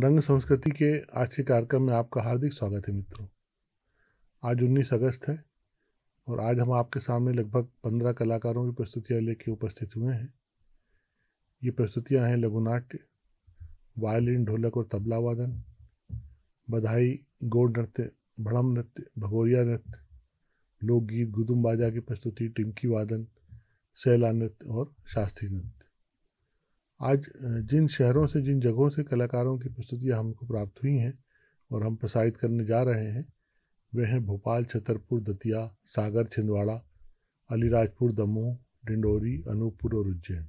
रंग संस्कृति के आज के कार्यक्रम में आपका हार्दिक स्वागत है मित्रों। आज 19 अगस्त है और आज हम आपके सामने लगभग 15 कलाकारों की प्रस्तुतियाँ लेके उपस्थित हुए हैं। ये प्रस्तुतियाँ हैं लघुनाट्य वायलिन, ढोलक और तबला वादन, बधाई, गोड नृत्य भड़म नृत्य, भगोरिया नृत्य, लोकगीत, गुदुम बाजा की प्रस्तुति, टिमकी वादन शैला नृत्य और शास्त्रीय नृत्य। आज जिन शहरों से, जिन जगहों से कलाकारों की प्रस्तुतियाँ हमको प्राप्त हुई हैं और हम प्रसारित करने जा रहे हैं, वे हैं भोपाल, छतरपुर, दतिया, सागर, छिंदवाड़ा, अलीराजपुर, दमोह, डिंडोरी, अनूपपुर और उज्जैन।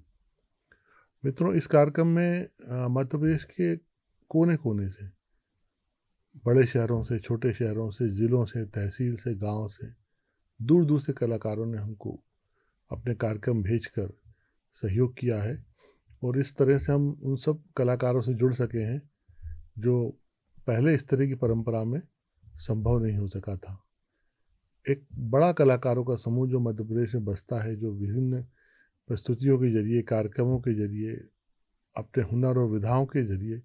मित्रों, इस कार्यक्रम में मध्य प्रदेश के कोने कोने से, बड़े शहरों से, छोटे शहरों से, ज़िलों से, तहसील से, गाँव से दूर दूर से कलाकारों ने हमको अपने कार्यक्रम भेजकर सहयोग किया है। और इस तरह से हम उन सब कलाकारों से जुड़ सके हैं, जो पहले इस तरह की परंपरा में संभव नहीं हो सका था। एक बड़ा कलाकारों का समूह जो मध्य प्रदेश में बसता है, जो विभिन्न प्रस्तुतियों के ज़रिए, कार्यक्रमों के ज़रिए, अपने हुनर और विधाओं के ज़रिए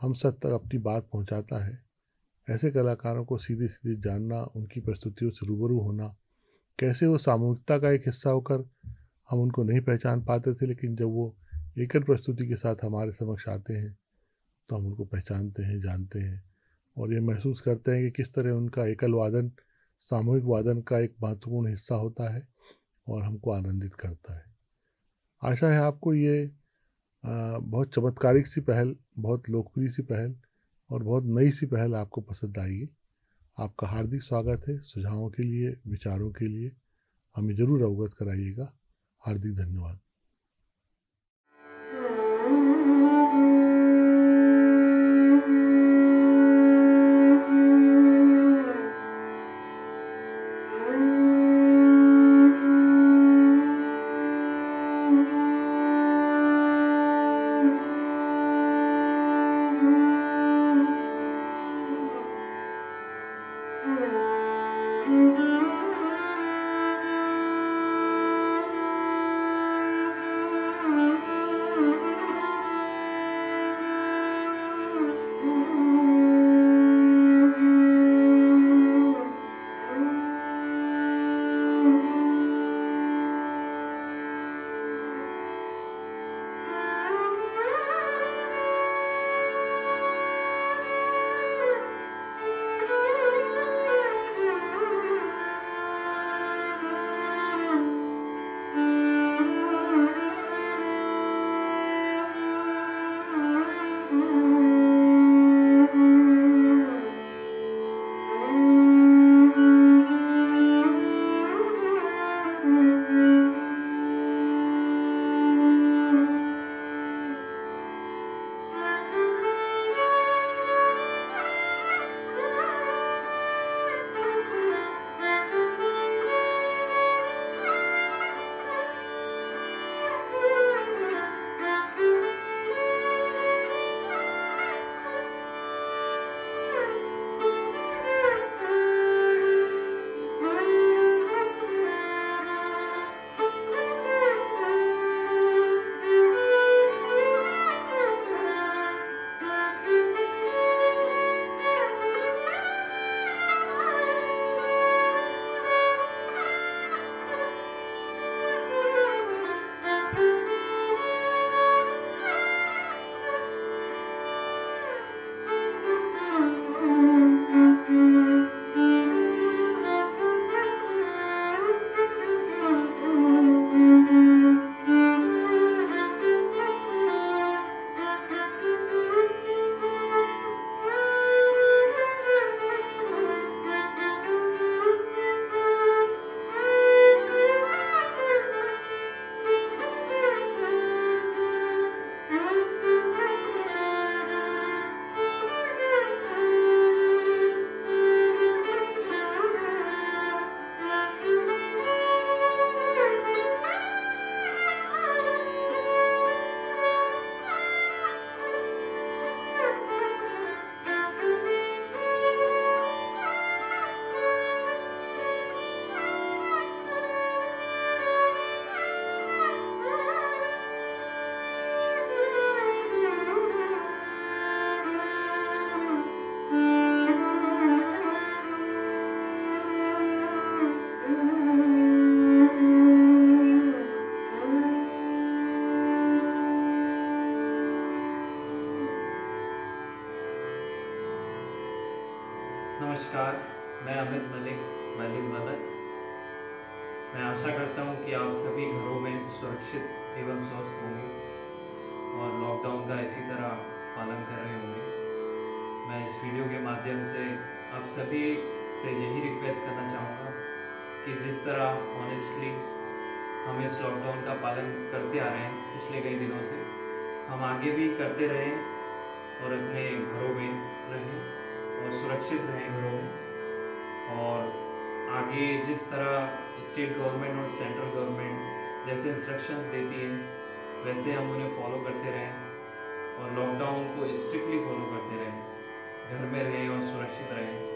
हम सब तक अपनी बात पहुंचाता है, ऐसे कलाकारों को सीधे सीधे जानना, उनकी प्रस्तुतियों से रूबरू होना, कैसे वो सामूहिकता का एक हिस्सा होकर हम उनको नहीं पहचान पाते थे, लेकिन जब वो एकल प्रस्तुति के साथ हमारे समक्ष आते हैं तो हम उनको पहचानते हैं, जानते हैं और ये महसूस करते हैं कि किस तरह उनका एकल वादन, सामूहिक वादन का एक महत्वपूर्ण हिस्सा होता है और हमको आनंदित करता है। आशा है आपको ये बहुत चमत्कारिक सी पहल, बहुत लोकप्रिय सी पहल और बहुत नई सी पहल आपको पसंद आएगी आपका हार्दिक स्वागत है सुझावों के लिए, विचारों के लिए। हमें ज़रूर अवगत कराइएगा। हार्दिक धन्यवाद। स्टेट गवर्नमेंट और सेंट्रल गवर्नमेंट जैसे इंस्ट्रक्शन देती है, वैसे हम उन्हें फॉलो करते रहें और लॉकडाउन को स्ट्रिक्टली फॉलो करते रहें। घर में रहें और सुरक्षित रहें।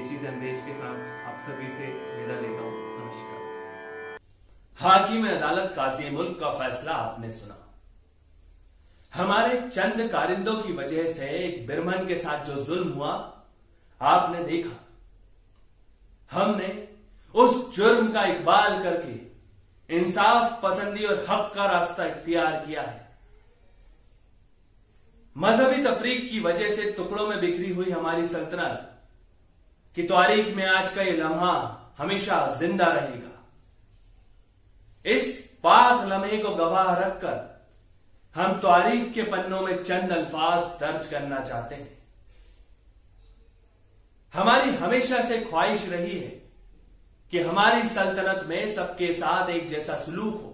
इसी संदेश के साथ आप सभी से विदा लेता हूँ। नमस्कार। हाकिम अदालत काजी मुल्क का फैसला आपने सुना। हमारे चंद कारिंदों की वजह से एक बिरमन के साथ जो जुल्म हुआ, आपने देखा। हमने उस जुर्म का इकबाल करके इंसाफ, पसंदी और हक का रास्ता इख्तियार किया है। मजहबी तफरीक की वजह से टुकड़ों में बिखरी हुई हमारी सल्तनत की तारीख में आज का ये लम्हा हमेशा ज़िंदा रहेगा। इस पाक लम्हे को गवाह रखकर हम तारीख के पन्नों में चंद अल्फाज दर्ज करना चाहते हैं। हमारी हमेशा से ख्वाहिश रही है कि हमारी सल्तनत में सबके साथ एक जैसा सलूक हो,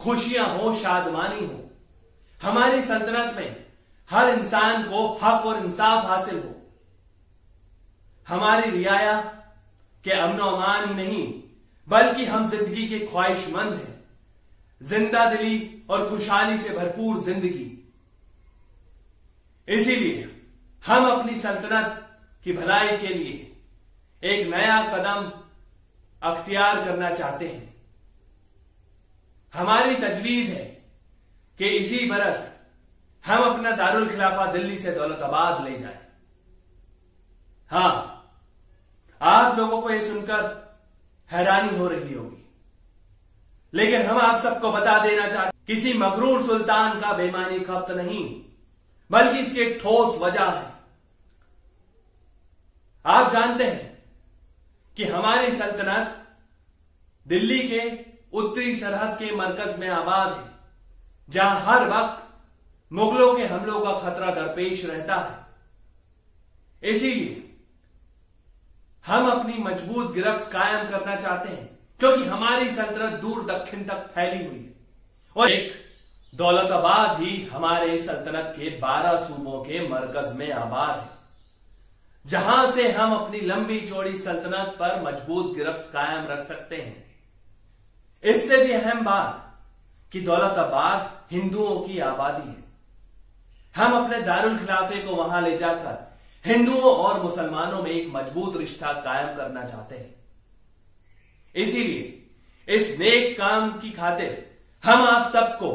खुशियाँ हो, शादमानी हो। हमारी सल्तनत में हर इंसान को हक और इंसाफ हासिल हो। हमारी रियाया के अमन अमान ही नहीं, बल्कि हम ज़िंदगी के ख्वाहिशमंद हैं। ज़िंदा दिली और खुशहाली से भरपूर ज़िंदगी। इसीलिए हम अपनी सल्तनत की भलाई के लिए एक नया कदम अख्तियार करना चाहते हैं। हमारी तजवीज है कि इसी बरस हम अपना दारुल खिलाफा दिल्ली से दौलताबाद ले जाएँ। हाँ, आप लोगों को यह सुनकर हैरानी हो रही होगी। लेकिन हम आप सबको बता देना चाहते किसी मकरूर सुल्तान का बेमानी खप्त नहीं, बल्कि इसकी एक ठोस वजह है। आप जानते हैं कि हमारी सल्तनत दिल्ली के उत्तरी सरहद के मरकज में आबाद है, जहाँ हर वक्त मुगलों के हमलों का खतरा दरपेश रहता है। इसीलिए हम अपनी मज़बूत गिरफ्त कायम करना चाहते हैं, क्योंकि हमारी सल्तनत दूर दक्षिण तक फैली हुई है। और एक दौलताबाद ही हमारे सल्तनत के बारह सूबों के मरकज में आबाद है। जहाँ से हम अपनी लंबी चौड़ी सल्तनत पर मज़बूत गिरफ्त कायम रख सकते हैं। इससे भी अहम बात कि दौलताबाद हिंदुओं की आबादी है। हम अपने दारुल खिलाफे को वहाँ ले जाकर हिंदुओं और मुसलमानों में एक मज़बूत रिश्ता कायम करना चाहते हैं। इसीलिए इस नेक काम की खातिर हम आप सबको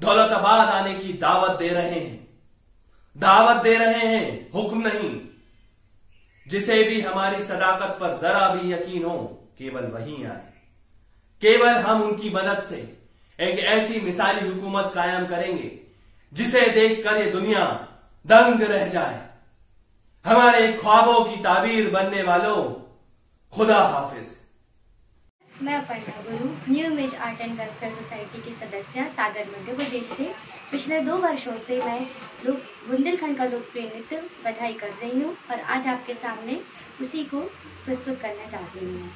दौलताबाद आने की दावत दे रहे हैं। दावत दे रहे हैं, हुक्म नहीं। जिसे भी हमारी सदाकत पर जरा भी यकीन हो, केवल वही आए। केवल हम उनकी मदद से एक ऐसी मिसाली हुकूमत कायम करेंगे, जिसे देखकर ये दुनिया दंग रह जाए। हमारे ख्वाबों की ताबीर बनने वालों, खुदा हाफिज। मैं Aparna Guru new image art and welfare society की सदस्य, सागर मध्य प्रदेश से पिछले दो वर्षों से मैं लोक, बुंदेलखंड का लोकप्रिय नृत्य बधाई कर रही हूँ और आज आपके सामने उसी को प्रस्तुत करना चाहती हूँ मैं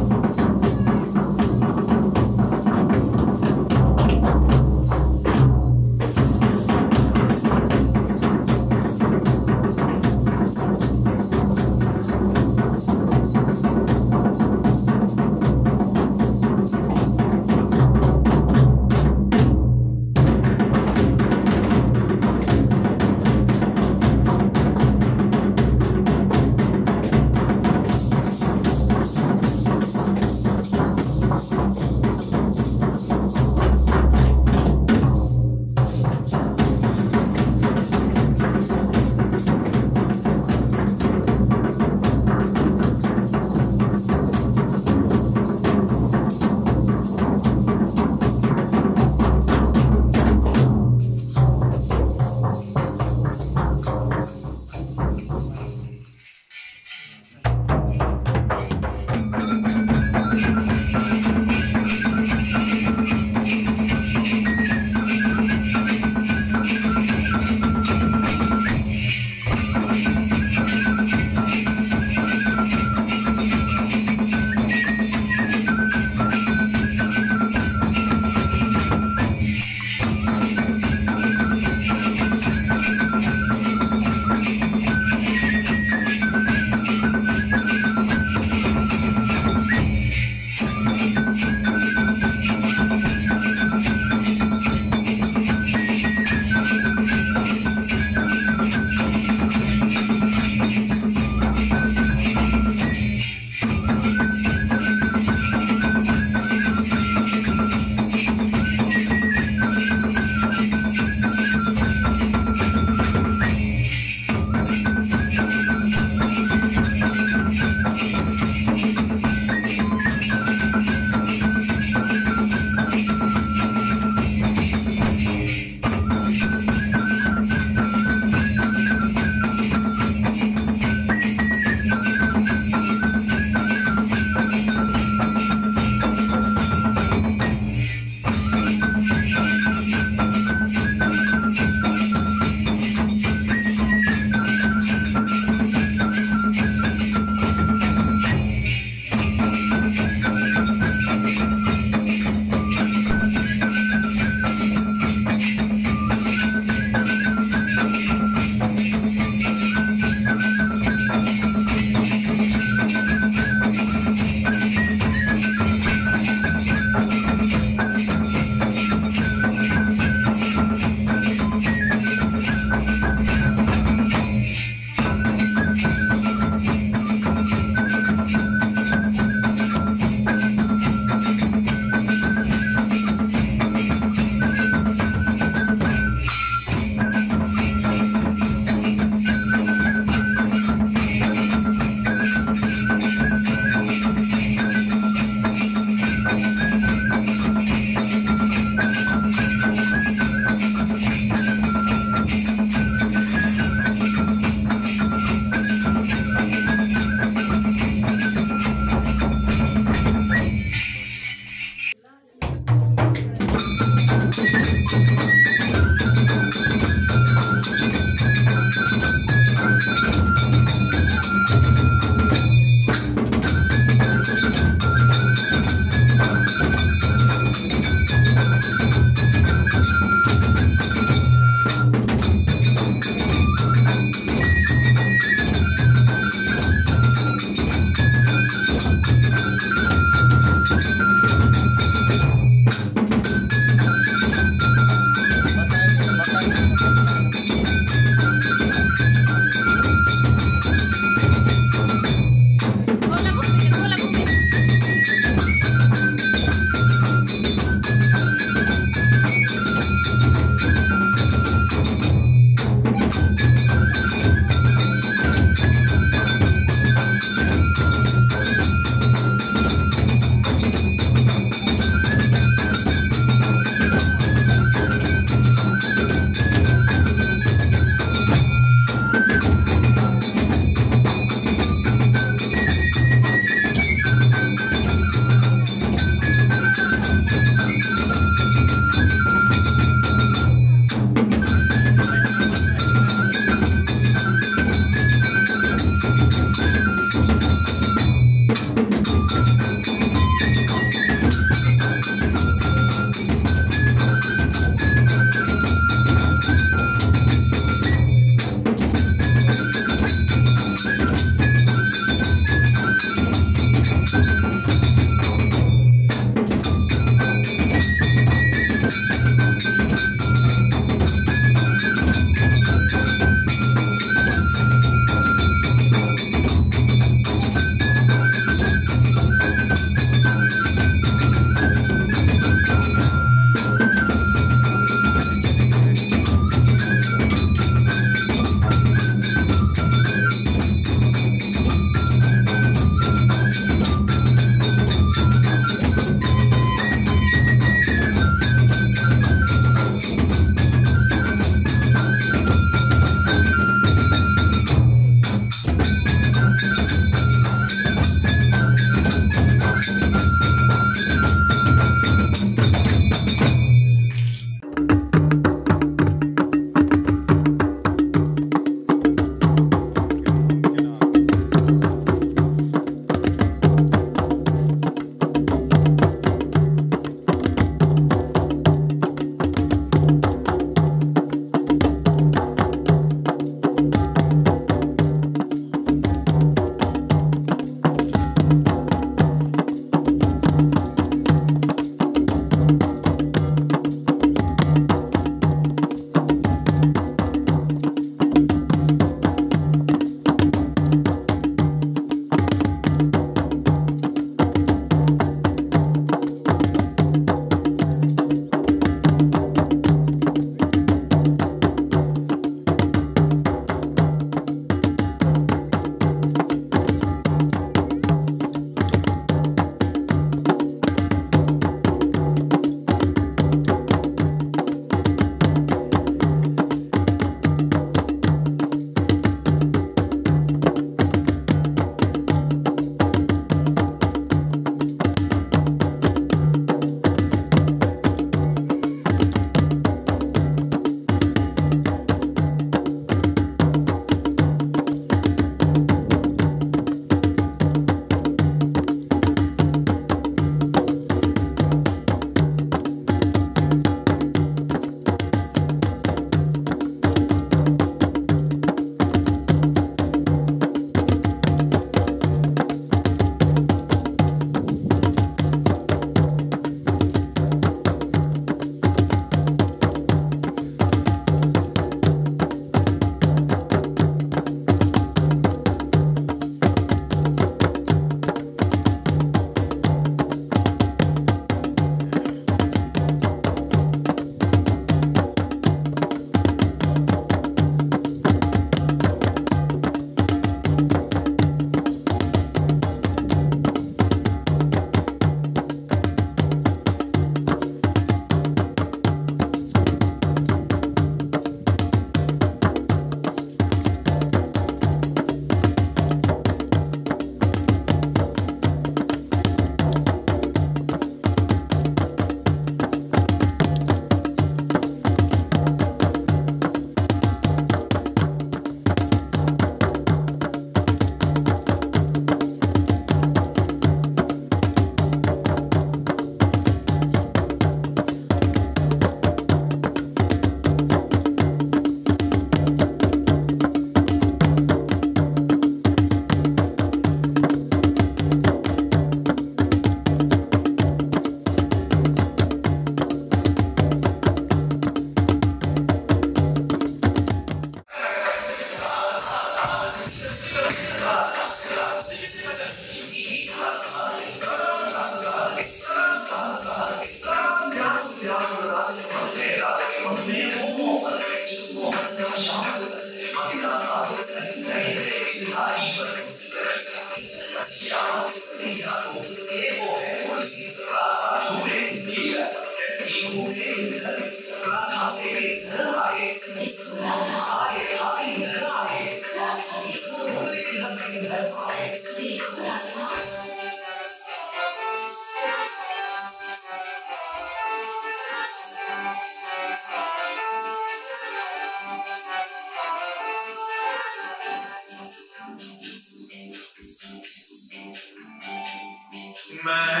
my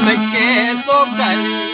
यहाँ हमके तो कर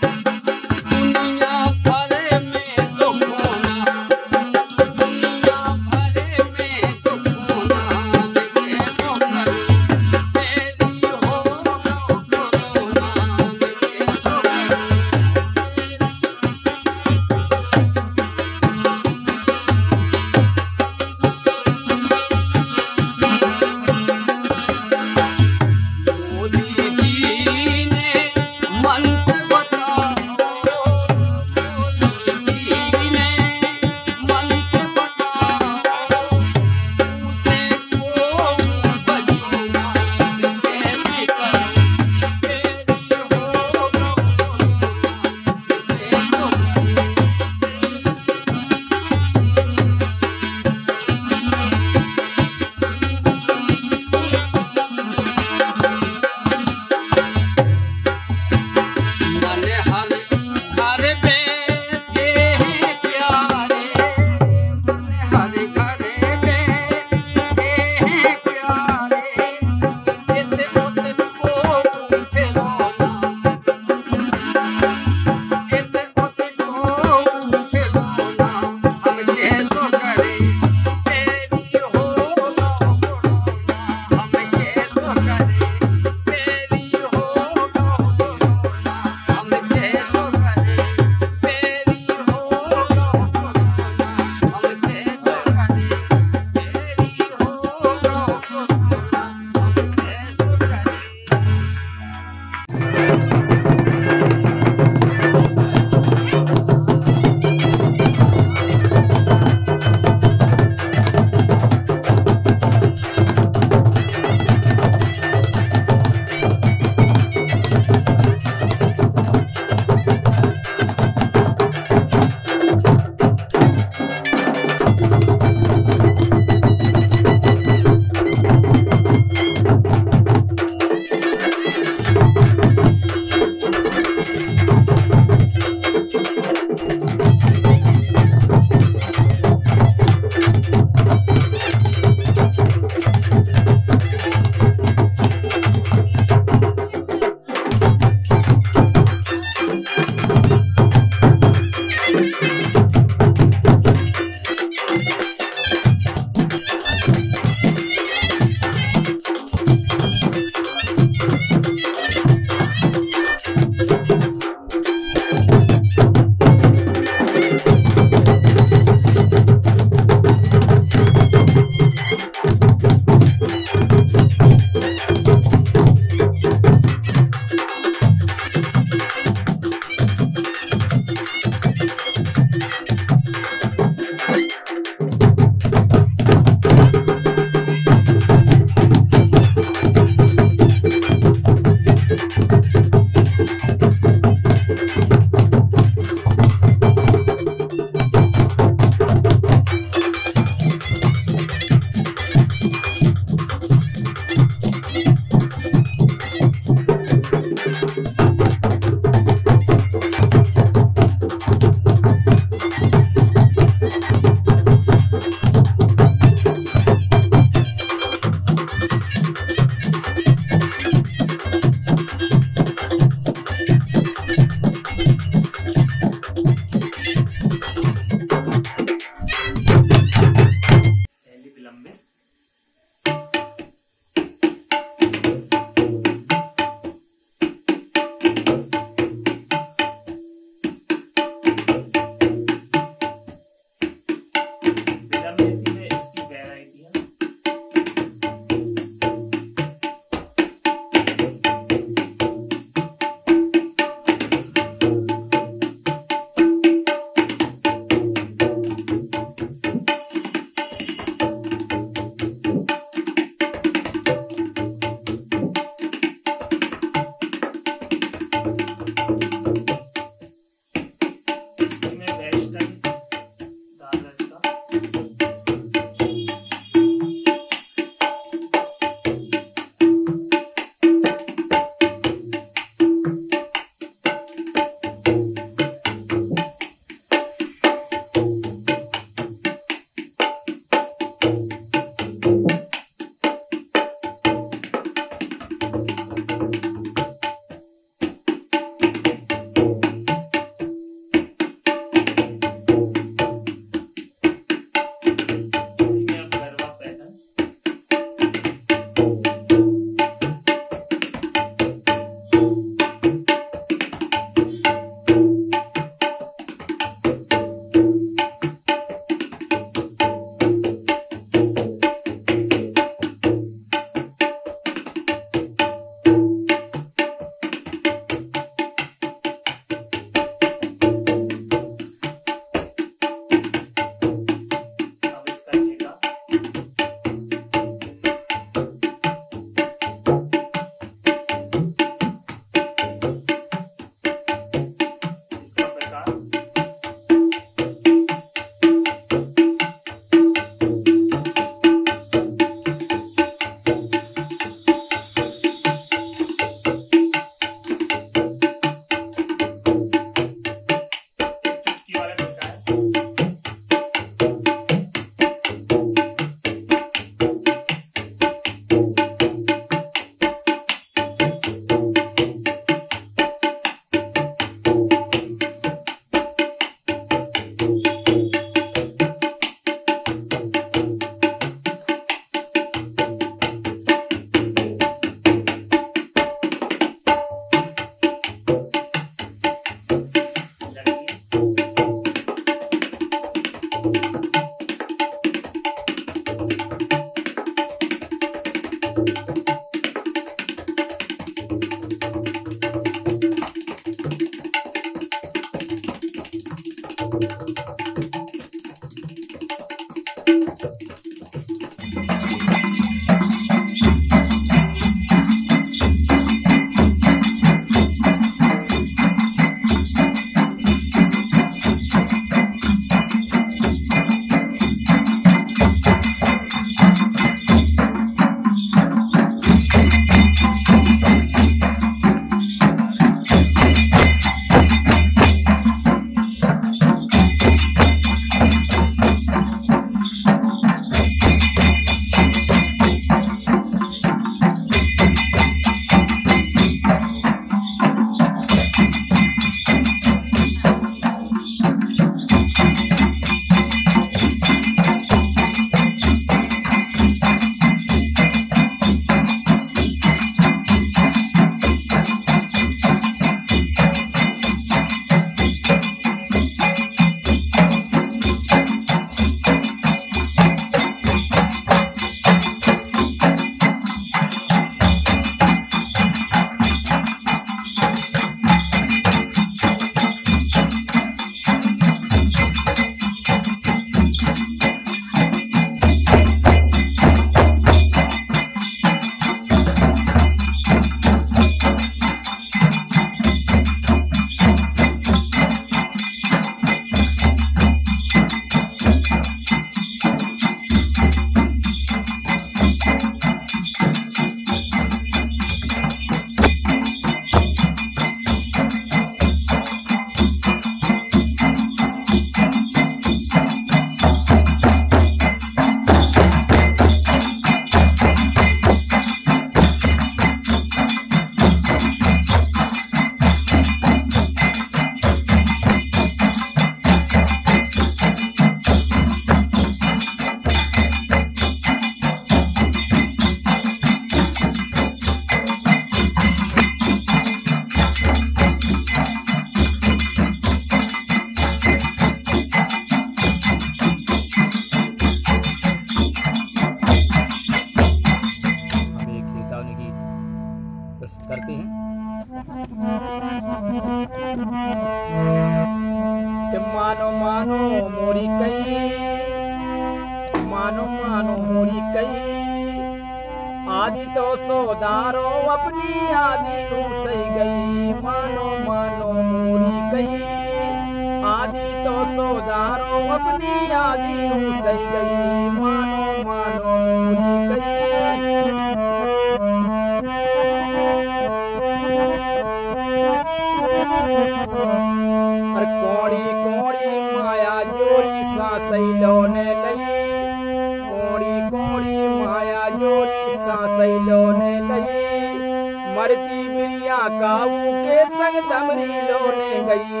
मरती बिरिया काऊ के संग दमरी लोने गई।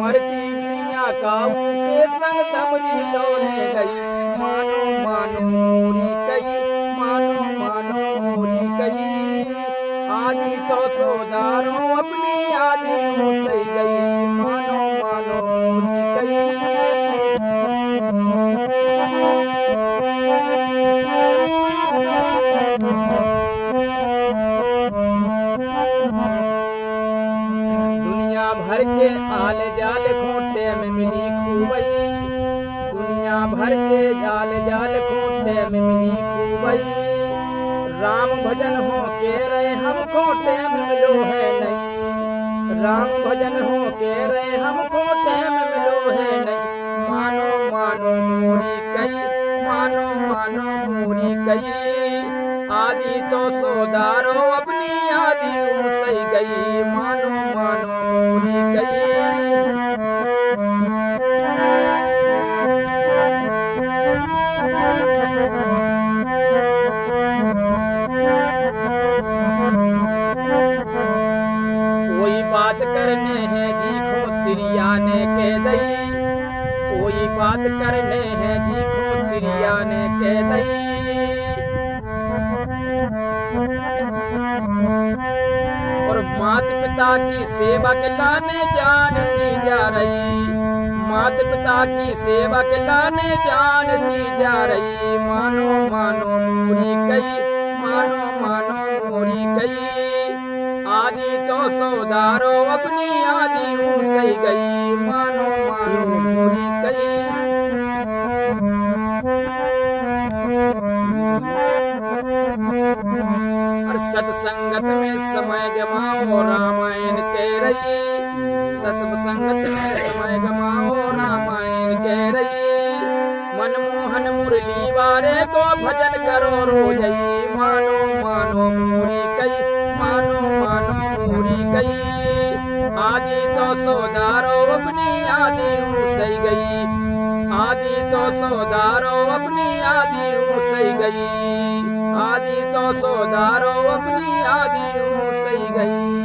मरती बिरिया काऊ के संग दमरी लोने गई। मानो मानो मोरी कई मानो मानो मोरी कई आदि तो सोदारो अपनी आदि सही भजन हो के रहे हमको टेम मिलो है नहीं। राम भजन हो के रहे हमको टेम मिलो है नहीं। मानो मानो मोरी कई, मानो मानो मोरी कई। आदि तो सोदारो, अपनी आदि सही गई। मानो करने हैं देखो तिरिया ने कह दई। और माता पिता की सेवा के लाने जान सी जा रही। माता पिता की सेवा के लाने जान सी जा रही। मानो मानो मोरी कई, मानो मानो मोरी कई। आदि तो सौदारो अपनी आदि सही गई। मानो मानो संगत में समय गमाओ रामायण के रही मनमोहन मुरली वारे को भजन करो रोजई मानो मानो मोरी कई मानो मानो मोरी कई आदि तो सोदारो अपनी आदि सही गई आदि तो सोदारो अपनी आदि सही गई आदि तो सोदारो अपनी आदि सही गई